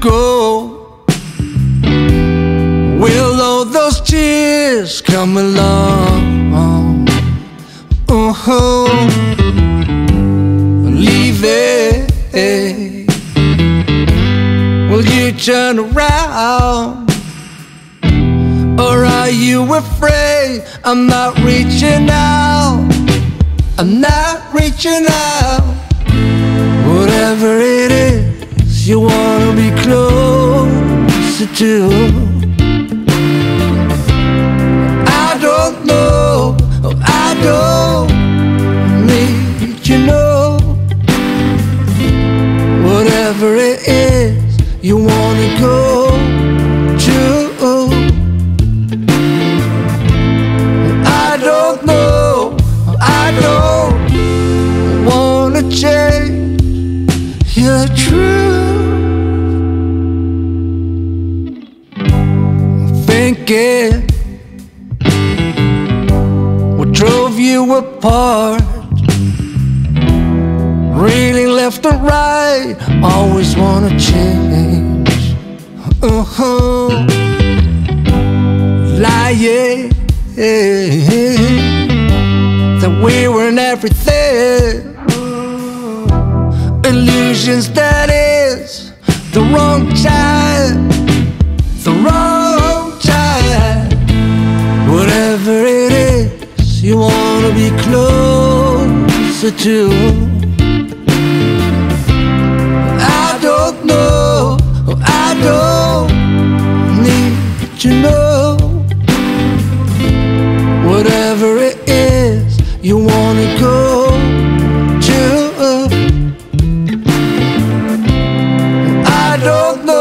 go? Will all those tears come along? Oh, leave it. Will you turn around? Or are you afraid I'm not reaching out? I'm not reaching out. Closer to. I don't know, I don't need you know. Whatever it is you wanna go Thinking what drove you apart, reeling left and right, always wanna change. Uh-huh. Lying that we weren't everything. Illusions that is the wrong time, you wanna be closer to. I don't know, I don't need to know. Whatever it is you wanna go to. I don't know.